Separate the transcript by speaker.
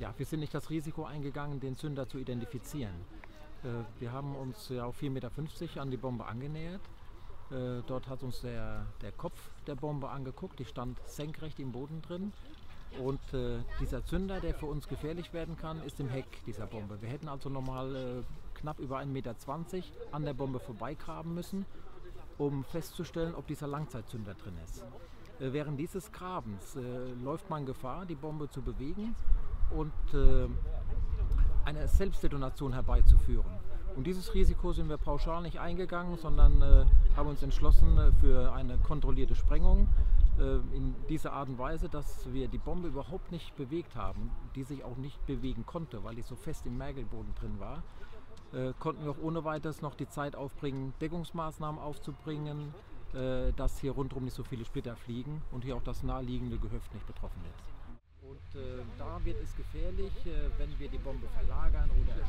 Speaker 1: Ja, wir sind nicht das Risiko eingegangen, den Zünder zu identifizieren. Äh, wir haben uns ja auf 4,50 Meter an die Bombe angenähert. Äh, dort hat uns der, der Kopf der Bombe angeguckt, die stand senkrecht im Boden drin. Und äh, dieser Zünder, der für uns gefährlich werden kann, ist im Heck dieser Bombe. Wir hätten also normal äh, knapp über 1,20 Meter an der Bombe vorbeigraben müssen, um festzustellen, ob dieser Langzeitzünder drin ist. Äh, während dieses Grabens läuft man Gefahr, die Bombe zu bewegen und äh, eine Selbstdetonation herbeizuführen. Und dieses Risiko sind wir pauschal nicht eingegangen, sondern äh, haben uns entschlossen äh, für eine kontrollierte Sprengung äh, in dieser Art und Weise, dass wir die Bombe überhaupt nicht bewegt haben, die sich auch nicht bewegen konnte, weil die so fest im Mergelboden drin war. Äh, konnten wir auch ohne weiteres noch die Zeit aufbringen, Deckungsmaßnahmen aufzubringen, äh, dass hier rundherum nicht so viele Splitter fliegen und hier auch das naheliegende Gehöft nicht betroffen ist. Wird es gefährlich, äh, wenn wir die Bombe verlagern oder